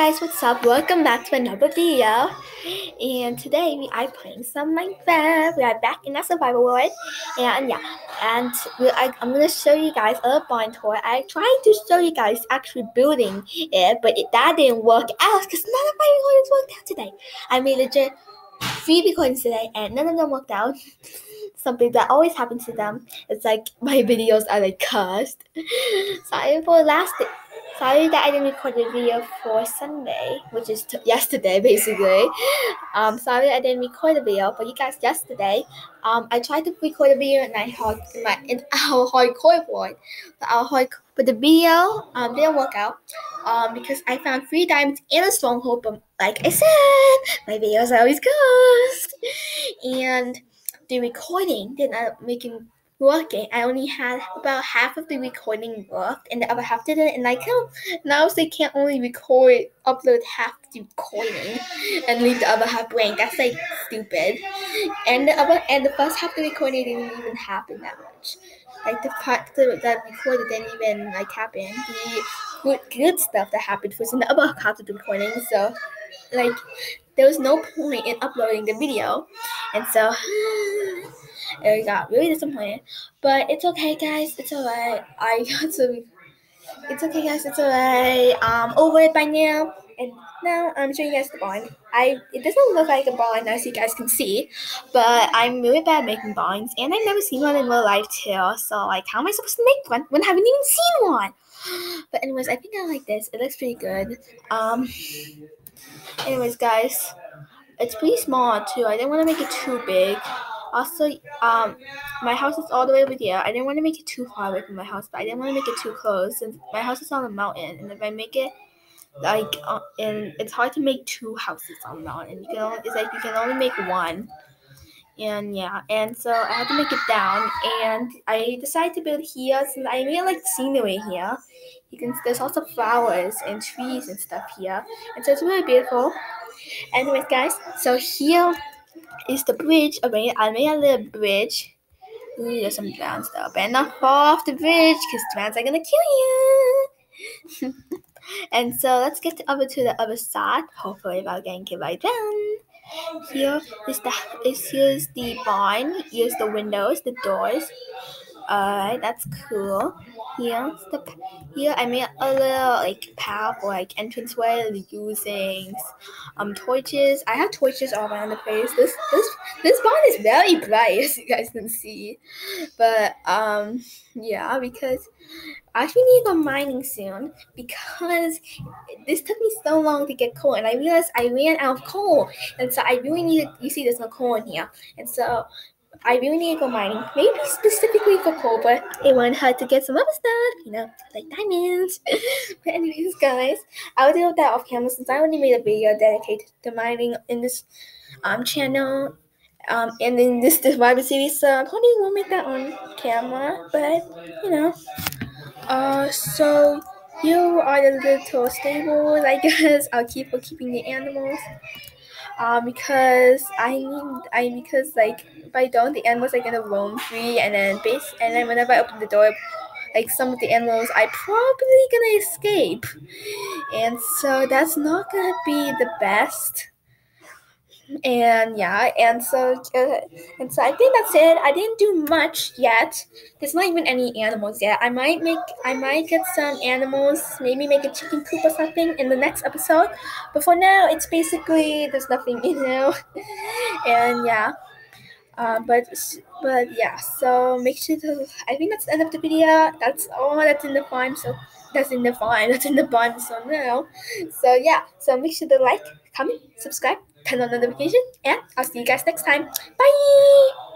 guys, what's up? Welcome back to another video. And today we are playing some Minecraft. We are back in the survival world. And yeah, and I, am to show you guys a barn tour. I tried to show you guys actually building it, but it, that didn't work out because none of my recordings worked out today. I made legit three recordings today and none of them worked out. Something that always happens to them. It's like my videos are like cursed. Sorry for last day Sorry that I didn't record the video for Sunday, which is t- yesterday basically. Um, sorry I didn't record the video for you guys yesterday. Um, I tried to record the video and I had my in our hardcore board, but our hard but the video um didn't work out. Um, because I found three diamonds in a stronghold, but like I said, my videos are always cursed, and the recording did not making working. Eh, I only had about half of the recording worked, and the other half didn't. And I can now they can't only record, upload half the recording, and leave the other half blank. That's like stupid. And the other and the first half of the recording didn't even happen that much. Like the part that recorded didn't even like happen. The good good stuff that happened was in the other half of the recording. So like there was no point in uploading the video, and so. We got really disappointed. But it's okay, guys. It's alright. I got to. It's okay, guys. It's alright. Um, over it by now. And now I'm showing you guys the barn. I it doesn't look like a barn as you guys can see, but I'm really bad at making barns, and I've never seen one in real life too. So like, how am I supposed to make one when I haven't even seen one? But anyways, I think I like this. It looks pretty good. Um. Anyways, guys, it's pretty small too. I didn't want to make it too big. Also, um, my house is all the way over here. I didn't want to make it too far away from my house, but I didn't want to make it too close since my house is on a mountain. And if I make it like, uh, and it's hard to make two houses on the mountain. You can only, it's like you can only make one. And yeah, and so I had to make it down, and I decided to build here since I really like the scenery here. You can there's also flowers and trees and stuff here, and so it's really beautiful. Anyways, guys, so here is the bridge. I made a little bridge. Ooh, there's some drowns though. Better not fall off the bridge because drowns are gonna kill you. and so let's get over to the other side. Hopefully without getting killed by drown. Here is the is here's the barn. Here's the windows, the doors. Alright, that's cool. Here's the here I made a little like path like entranceway using um torches. I have torches all around the place. This this this barn is very bright as you guys can see. But um yeah, because I actually need to go mining soon because this took me so long to get coal and I realized I ran out of coal and so I really need you see there's no coal in here and so I really need to go mining, maybe specifically for coal, but it won't hurt to get some other stuff, you know, like diamonds. but anyways, guys, I'll deal with that off camera since I already made a video dedicated to mining in this um channel. Um, and in this survivor series, so I probably won't make that on camera, but you know. Uh, so you are the little stable, I guess. I'll keep for keeping the animals. Uh, because I need I because like if I don't, the animals are gonna roam free, and then base and then whenever I open the door, like some of the animals I probably gonna escape, and so that's not gonna be the best and yeah and so uh, and so i think that's it. I didn't do much yet. There's not even any animals yet. I might make i might get some animals maybe make a chicken coop or something in the next episode. But for now it's basically there's nothing you know. And yeah. Uh, but but yeah so make sure to i think that's the end of the video. That's all that's in the farm so that's in the farm that's in the farm so now so yeah so make sure to like comment subscribe turn on the notification, and I'll see you guys next time. Bye!